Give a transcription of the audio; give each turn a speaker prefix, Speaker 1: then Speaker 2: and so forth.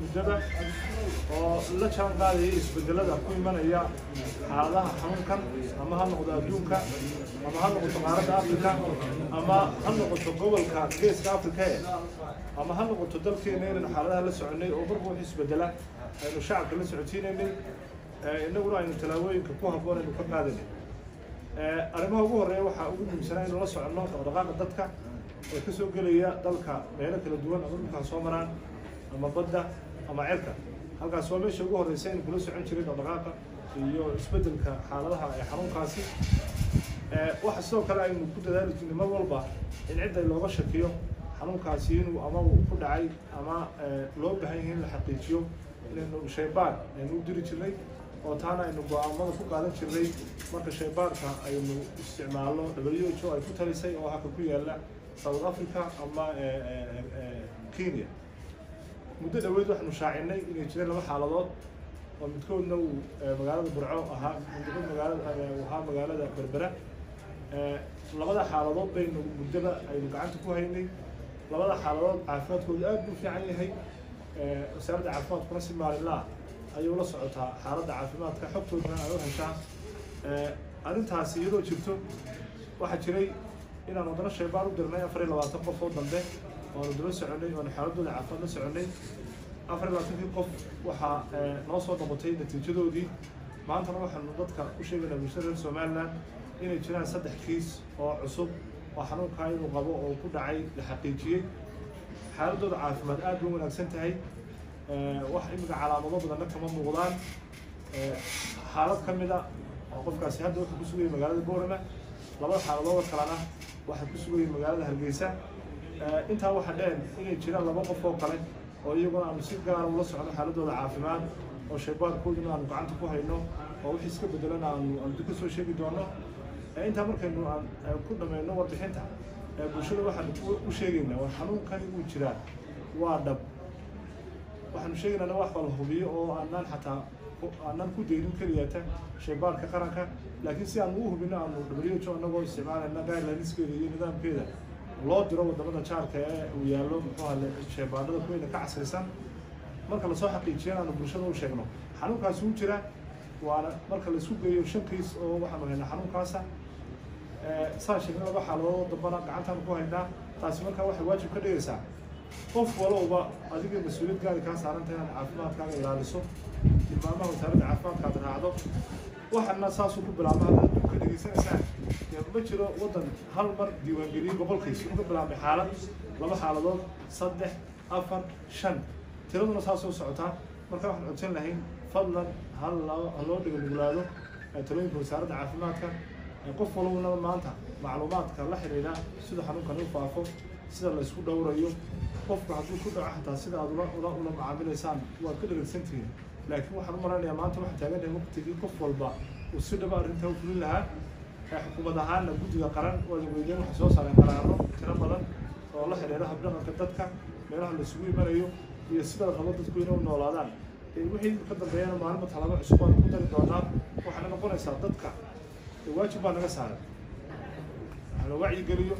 Speaker 1: muddada oo la jaan qaadaya isbedelada ku imanaya xaaladaha xanuunkan ama ha noqdo adduunka ama ha noqoto qaaradda africa ama ha noqoto gobolka geeska africa e ama ha noqoto dalkeena inaynu xaaladaha la soconay oo marka wax isbedela aynu shacabka la socotiinaynay inaguna aynu tallaabooyinka ku habboon aynu ka qaadanay arrimaha ugu horreeya waxaa ugu muhiimsanaa inuu la soconno dhaqdhaqaaqa dadka ee ka soo gelaya dalka meelo kala duwan ama dhulkaan soo maraan ama badda ama cerka halkaas waa meesha ugu horreysa aynu kula socon jiray dhaqdhaqaaqa iyo isbeddelka xaaladaha ee xanuunkaasi waxa sidoo kale aynu ku dadaali jirnay mar walba in cidda looga shakiyo xanuunkaasi inuu ama uu ku dhacay ama loo baahan yahay in la xaqiijiyo inaynu shaybaan aynu u diri jirnay oo taana aynu go'aamada ku qaadan jirnay marka shaybaarka aynu isticmaalno w h o ay ku talisay oo halka ku yaalla south africa ama kenya muddo dhaweyd waxaanu shaacinay inay jireen laba xaaladood oo midkoodna uu magaalada burco ahaa midkood magaalada ahaa magaalada berbera labada xaaladood baynu muddada aynu gacanta ku haynay. Labada xaaladood caafimaadkooda aad buu fiican yahay. Wasaaradda caafimaadkuna si maalinlaa ayay ula socotaa. Xaaladda caafimaadka xogtoodana ay u heshaa. Arrintaasi iyadoo jirto waxaa jiray inaan wadano shaybaar u dirnay afar iyo labaatan qof oo dambe oanu daba soconay oanu xaaladooda caafimaad la soconay. Afar labaatankii qof waxaa noo soo noqotay natiijadoodii maantana waxaanu dadka u sheegaynaa bulshada reer somaliland inay jiraan saddex kiis oo cusub. Oo xanuunkaa inuu qabo oo ku dhacay la xaqiijiyey. Xaaladooda caafimaad aad bay wanaagsan tahay. Wax iminka calaamado badanna kama muuqdaan. Xaalad ka mid a oo qofkaasi hadda wuxuu ku sugayay magaalada boorama labada xaaladooda kalena waxay ku sugayay magaalada hargeysa intaa waxaa dheen inay jiraan laba qof oo kale oo iyaguna aanu si gaara ula socno xaaladooda caafimaad oo shaybaarkooduna aanu gacanta ku hayno oo wixii iska bedelana aanu aanu dib ka soo sheegi doono. Intaa markaynu aan ku dhammayno warbixinta bulshada waxaanu u sheegaynaa war xanuunkani uu jiraa waa dhab. Waxaanu sheegaynaa wax la hubiyo oo aanaan xataa aanan ku daynin keliyata shaybaarka qaranka. Laakiin si aan ugu hubino aanu w h o anagoo isticmaalayna guidelineskeeda iyo nidaamkeeda loo diro waddamada jaarka ee uu yaallo muxuu hale shaybaanada kuweyna ka casrisan. Marka la soo xaqiijiyana aanu bulshada u sheegno xanuunkaasi u jira waana marka la isku geeyo shan kiis oo waxaanu haynaa xanuunkaasa. Saan sheegnay laba xaaladood dambana gacantaanu ku haynaa taasi markaa waxay waajib ka dhigaysaa. Qof walowba adiga mas'uuliyad gaari kaa saaranta inaad caafimaadkaaga ilaaliso tilmaamaha wasaaradda caafimaadka aad raacdo waxana saasuu ku bilaabma hadda ka dhegaysanaysaan ma jiro waddan hal mar diiwaangeliyey boqolkiis uga bilaabmay xaalad laba xaaladood saddex afar shan tiraduna saasoo socotaa marka waxaan codsan lahayn fadlan hal ha loo dhigo nuglaado talooyinka wasaaradda caafimaadka qof walowna maanta macluumaadka la xiriira sida xanuunkan u faafo sida la isku dhowrayo qofku hadduu ku dhaco xataa sida aad ula ula ula macaamilaysaan waad ka dharagsantihiin laakiin waxaan u maraynayaa maanta waxaan taagannahay waqtigii qof walba uu si dhaba arrintaa u fulin lahaa xukuumad ahaanna guddiga qaran waada weyneyn waxay soo saareen qaraaro tiro badan oo la xiriira habdhaqanka dadka meelaha la isugu imanayo iyo sida rabo dadku inay u noolaadaan wixii ka dambeeyana maalinba talaabo cusub aan ku dari doonaa waxaana noqonaysaa dadka waajib baa naga saaran la wacyigeliyo